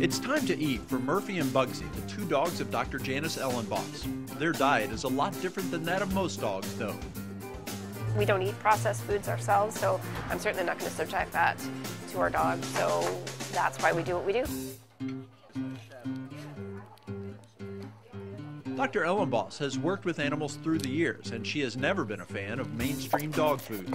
It's time to eat for Murphy and Bugsy, the two dogs of Dr. Janice Elenbaas. Their diet is a lot different than that of most dogs, though. We don't eat processed foods ourselves, so I'm certainly not going to subject that to our dogs. So that's why we do what we do. Dr. Elenbaas has worked with animals through the years, and she has never been a fan of mainstream dog food.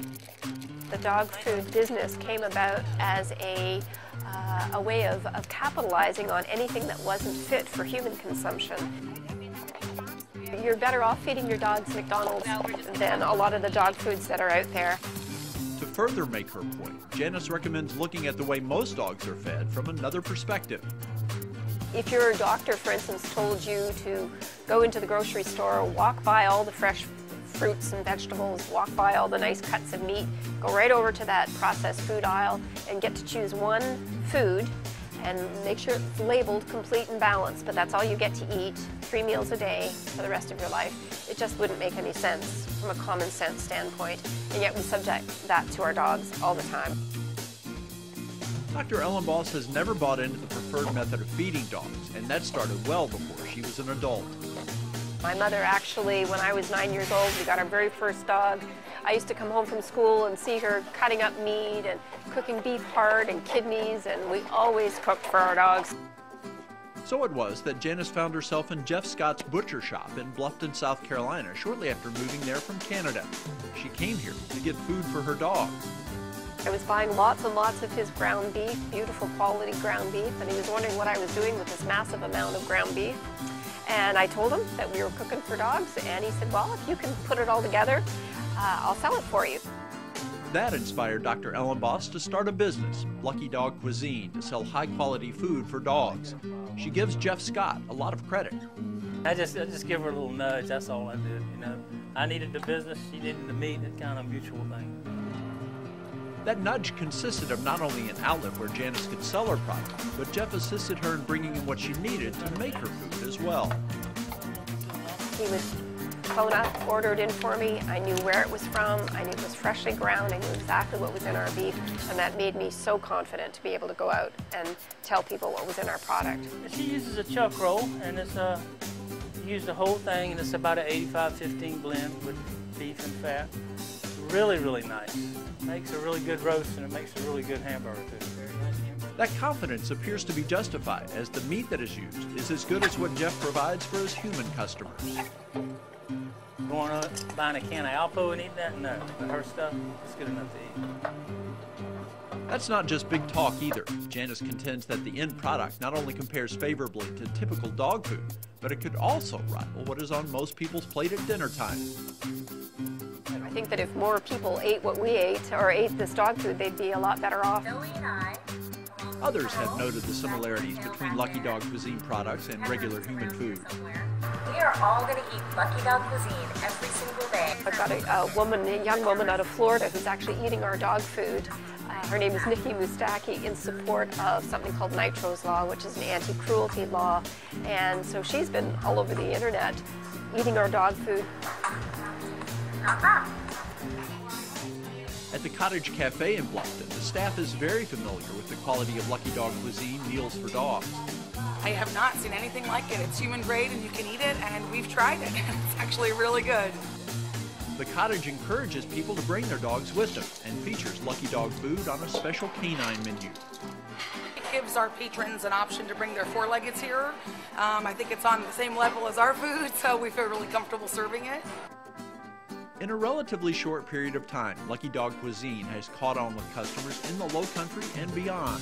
The dog food business came about as a, uh, a way of, of capitalizing on anything that wasn't fit for human consumption. You're better off feeding your dogs McDonald's than a lot of the dog foods that are out there. To further make her point, Janice recommends looking at the way most dogs are fed from another perspective. If your doctor, for instance, told you to go into the grocery store, walk by all the fresh fruits and vegetables, walk by all the nice cuts of meat, go right over to that processed food aisle and get to choose one food and make sure it's labeled complete and balanced, but that's all you get to eat, three meals a day for the rest of your life. It just wouldn't make any sense from a common sense standpoint, and yet we subject that to our dogs all the time. Dr. Elenbaas has never bought into the preferred method of feeding dogs, and that started well before she was an adult. My mother actually, when I was nine years old, we got our very first dog. I used to come home from school and see her cutting up meat and cooking beef heart and kidneys, and we always cooked for our dogs. So it was that Janice found herself in Jeff Scott's butcher shop in Bluffton, South Carolina, shortly after moving there from Canada. She came here to get food for her dogs. I was buying lots and lots of his ground beef, beautiful quality ground beef, and he was wondering what I was doing with this massive amount of ground beef. And I told him that we were cooking for dogs, and he said, well, if you can put it all together, uh, I'll sell it for you. That inspired Dr. Elenbaas to start a business, Lucky Dog Cuisine, to sell high quality food for dogs. She gives Jeff Scott a lot of credit. I just, I just give her a little nudge, that's all I did, you know. I needed the business, she needed the meat, that kind of mutual thing. That nudge consisted of not only an outlet where Janice could sell her product, but Jeff assisted her in bringing in what she needed to make her food as well. He would phone up, order it in for me. I knew where it was from. I knew it was freshly ground. I knew exactly what was in our beef, and that made me so confident to be able to go out and tell people what was in our product. She uses a chuck roll, and it's a, use the whole thing, and it's about an 85-15 blend with beef and fat. Really, really nice. Makes a really good roast, and it makes a really good hamburger, too. That confidence appears to be justified as the meat that is used is as good as what Jeff provides for his human customers. Going up, buying a can of Alpo and eating that? No. But her stuff, it's good enough to eat. That's not just big talk either. Janice contends that the end product not only compares favorably to typical dog food, but it could also rival what is on most people's plate at dinner time. I think that if more people ate what we ate or ate this dog food, they'd be a lot better off. Others have noted the similarities between Lucky Dog Cuisine products and regular human food. We are all going to eat Lucky Dog Cuisine every single day. I've got a, a woman, a young woman out of Florida who's actually eating our dog food. Uh, her name is Nikki Moustaki in support of something called Nitro's Law, which is an anti-cruelty law. And so she's been all over the internet eating our dog food. At the Cottage Cafe in Bluffton, the staff is very familiar with the quality of Lucky Dog Cuisine meals for dogs. I have not seen anything like it. It's human grade and you can eat it, and we've tried it. It's actually really good. The cottage encourages people to bring their dogs with them and features Lucky Dog food on a special canine menu. It gives our patrons an option to bring their four-leggeds here. Um, I think it's on the same level as our food, so we feel really comfortable serving it. In a relatively short period of time, Lucky Dog Cuisine has caught on with customers in the low country and beyond.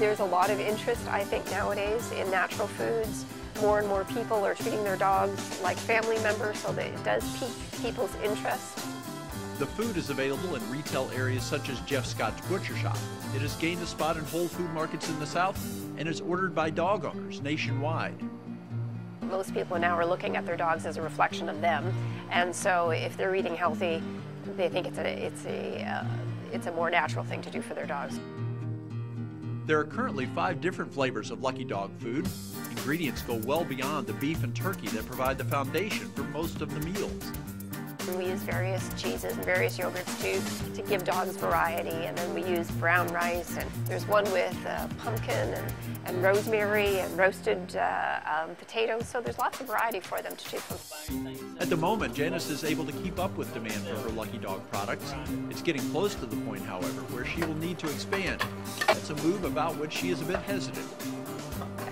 There's a lot of interest, I think, nowadays in natural foods. More and more people are treating their dogs like family members, so that it does pique people's interest. The food is available in retail areas such as Jeff Scott's Butcher Shop. It has gained a spot in Whole Food markets in the South and is ordered by dog owners nationwide. Most people now are looking at their dogs as a reflection of them, and so if they're eating healthy, they think it's a, it's a, uh, it's a more natural thing to do for their dogs. There are currently five different flavors of Lucky Dog food. Ingredients go well beyond the beef and turkey that provide the foundation for most of the meals. And we use various cheeses and various yogurts to, to give dogs variety. And then we use brown rice, and there's one with uh, pumpkin and, and rosemary and roasted uh, um, potatoes. So there's lots of variety for them to choose from. At the moment, Janice is able to keep up with demand for her Lucky Dog products. It's getting close to the point, however, where she will need to expand. That's a move about which she is a bit hesitant.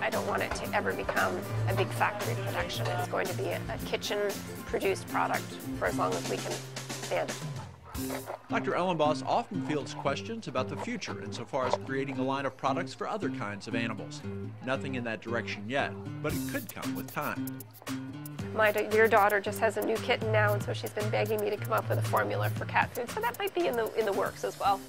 I don't want it to ever become a big factory production. It's going to be a, a kitchen produced product for as long as we can stand it. Dr. Elenbaas often fields questions about the future insofar as creating a line of products for other kinds of animals. Nothing in that direction yet, but it could come with time. My dear daughter just has a new kitten now, and so she's been begging me to come up with a formula for cat food. So that might be in the in the works as well.